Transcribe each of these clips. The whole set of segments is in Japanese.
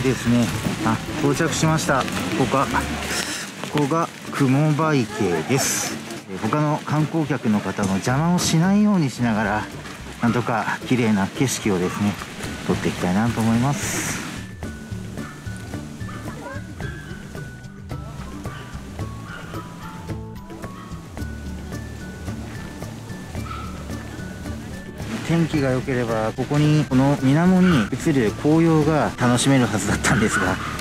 いですね。あ到着しました。ここがここが雲場池です。他の観光客の方の邪魔をしないようにしながらなんとか綺麗な景色をですね撮っていきたいなと思います。天気が良ければここにこの水面に映る紅葉が楽しめるはずだったんですが。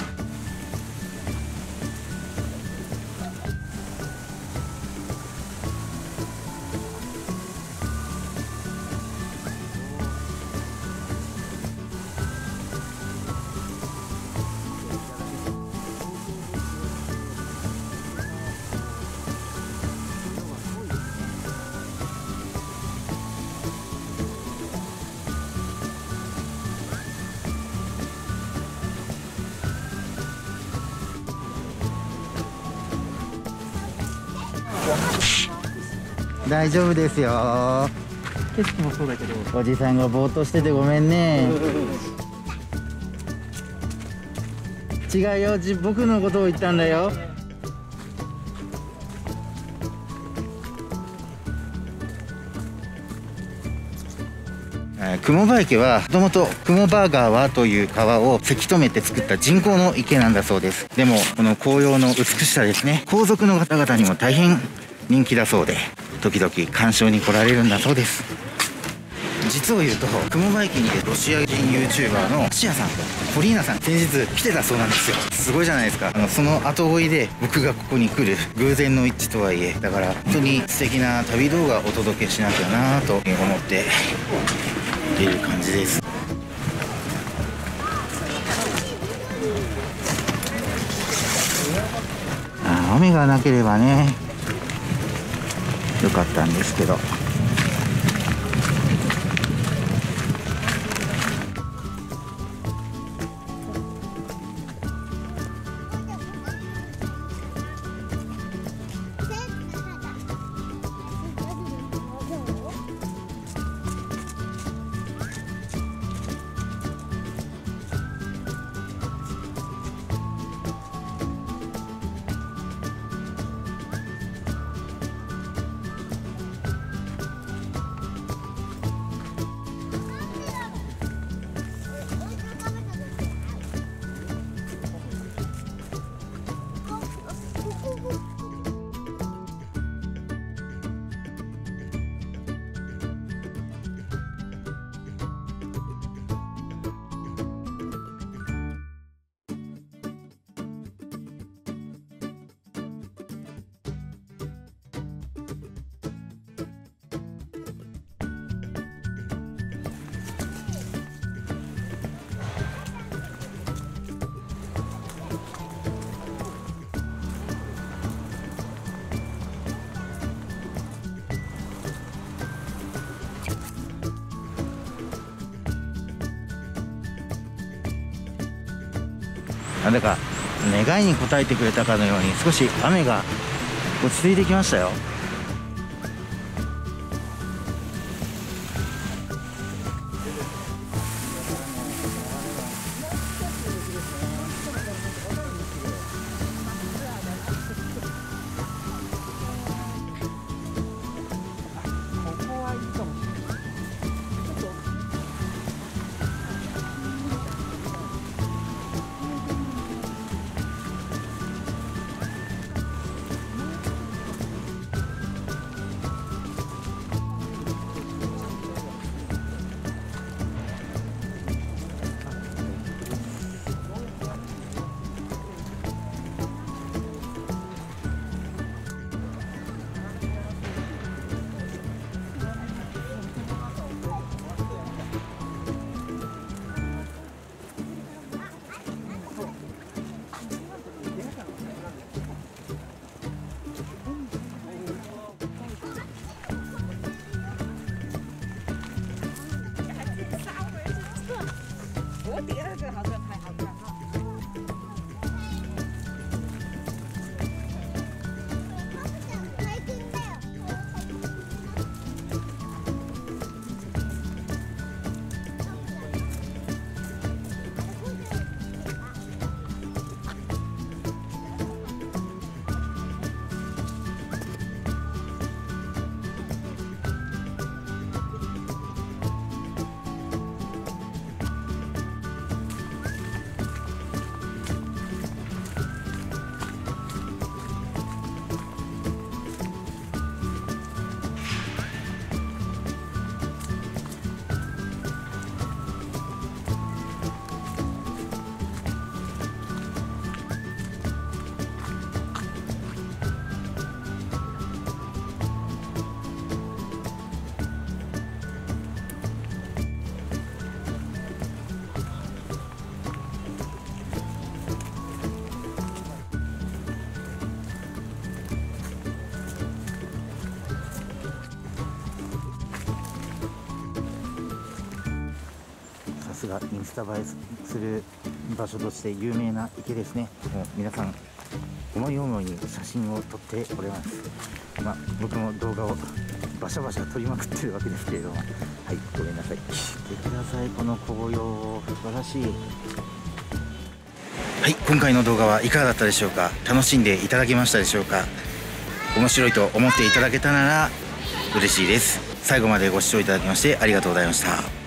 大丈夫ですよ。景色もそうだけど。おじさんがぼーっとしててごめんね。違うよじ僕のことを言ったんだよ。えー雲場池はもともと雲場川という川をせき止めて作った人工の池なんだそうです。でもこの紅葉の美しさですね。皇族の方々にも大変人気だそうで時々鑑賞に来られるんだそうです。実を言うと雲場駅にロシア人 YouTuber のシアさんとポリーナさん先日来てたそうなんですよ。すごいじゃないですか。あのその後追いで僕がここに来る偶然の一致とはいえだから本当に素敵な旅動画をお届けしなきゃなと思っている感じです。あー雨がなければね良かったんですけど。なんだか願いに応えてくれたかのように少し雨が落ち着いてきましたよ。がインスタ映えする場所として有名な池ですね。もう皆さん思い思いに写真を撮っております。まあ僕も動画をバシャバシャ撮りまくってるわけですけれども。はいごめんなさい。見てください。この紅葉素晴らしい。はい今回の動画はいかがだったでしょうか？楽しんでいただけましたでしょうか？面白いと思っていただけたなら嬉しいです。最後までご視聴いただきましてありがとうございました